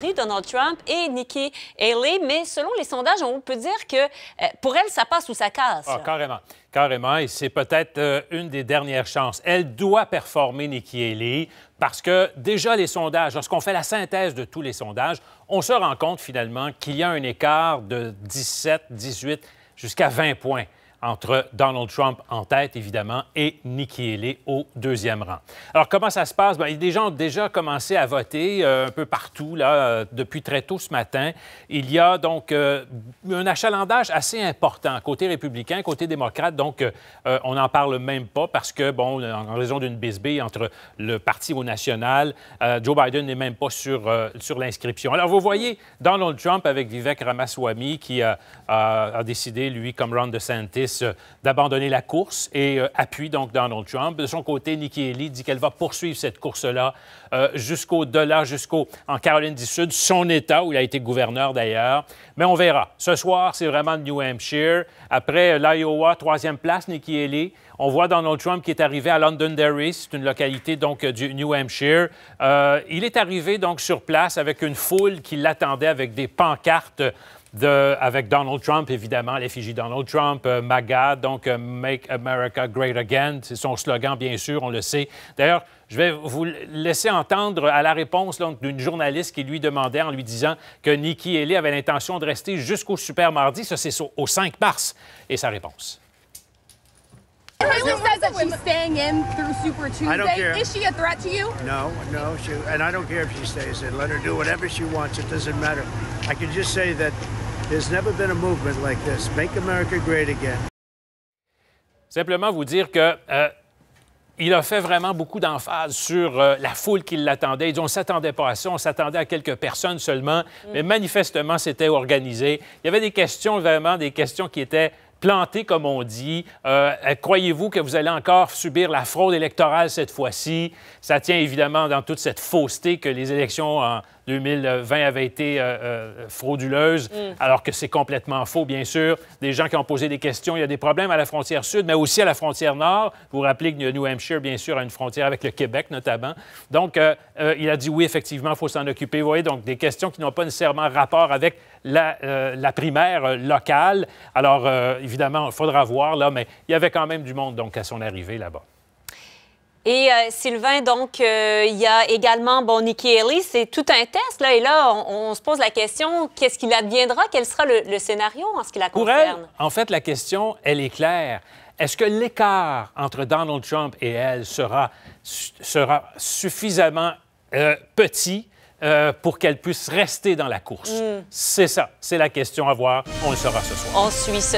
Donald Trump et Nikki Haley, mais selon les sondages, on peut dire que euh, pour elle, ça passe ou ça casse. Ah, carrément, carrément, et c'est peut-être euh, une des dernières chances. Elle doit performer, Nikki Haley, parce que déjà les sondages, lorsqu'on fait la synthèse de tous les sondages, on se rend compte finalement qu'il y a un écart de 17, 18 jusqu'à 20 points entre Donald Trump en tête, évidemment, et Nikki Haley au deuxième rang. Alors, comment ça se passe? Bien, des gens ont déjà commencé à voter euh, un peu partout, là, euh, depuis très tôt ce matin. Il y a donc euh, un achalandage assez important côté républicain, côté démocrate. Donc, on n'en parle même pas parce que, bon, en raison d'une bisbille entre le parti au national, Joe Biden n'est même pas sur, sur l'inscription. Alors, vous voyez Donald Trump avec Vivek Ramaswamy qui a, a décidé, lui, comme Ron DeSantis, euh, d'abandonner la course et euh, appuie donc Donald Trump. De son côté, Nikki Haley dit qu'elle va poursuivre cette course-là euh, jusqu'au-delà, jusqu'au en Caroline du Sud, son État, où il a été gouverneur d'ailleurs. Mais on verra. Ce soir, c'est vraiment New Hampshire. Après l'Iowa, troisième place, Nikki Haley. On voit Donald Trump qui est arrivé à Londonderry, c'est une localité donc du New Hampshire. il est arrivé donc sur place avec une foule qui l'attendait avec des pancartes avec Donald Trump, évidemment, l'effigie Donald Trump, euh, MAGA, donc euh, Make America Great Again. C'est son slogan, bien sûr, on le sait. D'ailleurs, je vais vous laisser entendre à la réponse d'une journaliste qui lui demandait en lui disant que Nikki Haley avait l'intention de rester jusqu'au super mardi. Ça, c'est au 5 mars. Et sa réponse. Haley says that she's staying in through Super Tuesday. I don't care. Is she a threat to you? No, no. She, and I don't care if she stays in. Let her do whatever she wants. It doesn't matter. I can just say that there's never been a movement like this. Make America great again. Simplement vous dire que euh, il a fait vraiment beaucoup d'emphase sur euh, la foule qui l'attendait. On ne s'attendait pas à ça, on s'attendait à quelques personnes seulement, mm. mais manifestement, c'était organisé. Il y avait des questions, vraiment, des questions qui étaient planté, comme on dit. Euh, croyez-vous que vous allez encore subir la fraude électorale cette fois-ci? Ça tient évidemment dans toute cette fausseté que les élections en 2020 avaient été euh, euh, frauduleuses, mm. alors que c'est complètement faux, bien sûr. Des gens qui ont posé des questions. Il y a des problèmes à la frontière sud, mais aussi à la frontière nord. Vous vous rappelez que New Hampshire, bien sûr, a une frontière avec le Québec, notamment. Donc, il a dit oui, effectivement, il faut s'en occuper. Vous voyez, donc des questions qui n'ont pas nécessairement rapport avec la, la primaire locale. Alors, évidemment, il faudra voir, là, mais il y avait quand même du monde donc, à son arrivée là-bas. Et euh, Sylvain, donc, euh, il y a également, bon, Nikki Haley, c'est tout un test, là, et là, on, se pose la question, qu'est-ce qu'il adviendra? Quel sera le, scénario en ce qui la concerne? Pour elle, en fait, la question, elle est claire. Est-ce que l'écart entre Donald Trump et elle sera, sera suffisamment euh, petit euh, pour qu'elle puisse rester dans la course? Mm. C'est ça, c'est la question à voir. On le saura ce soir. On suit ce